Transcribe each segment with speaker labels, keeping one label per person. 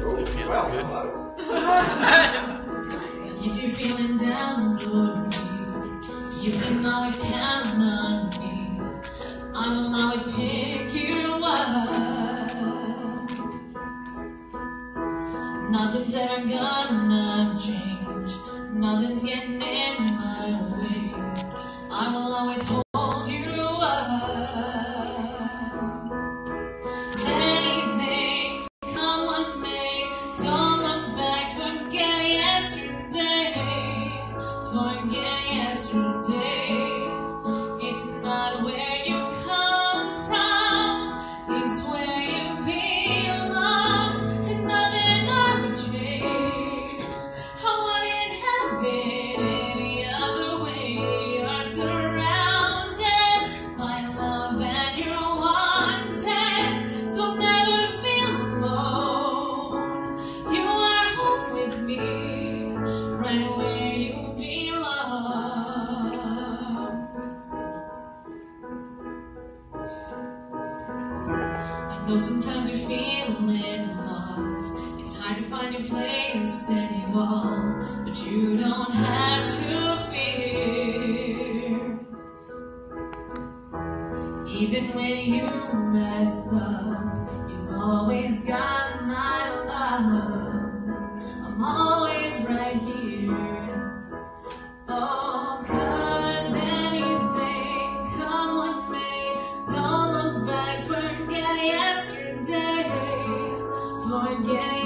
Speaker 1: Oh, well, if you're feeling down, Dorothy, you can always count on me. I will always pick you up. Nothing's ever gonna Though sometimes you're feeling lost It's hard to find your place anymore. But you don't have to fear. Even when you mess up You've always got my love. I'm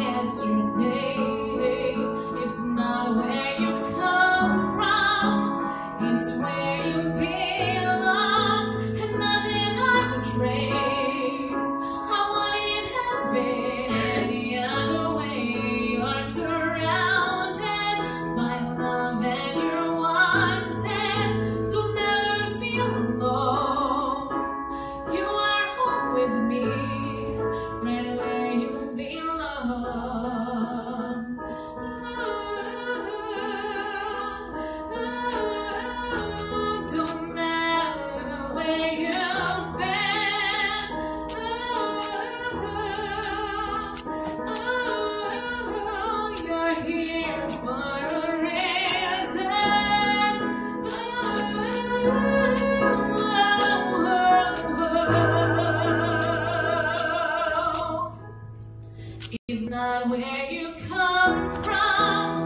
Speaker 1: It's not where you come from.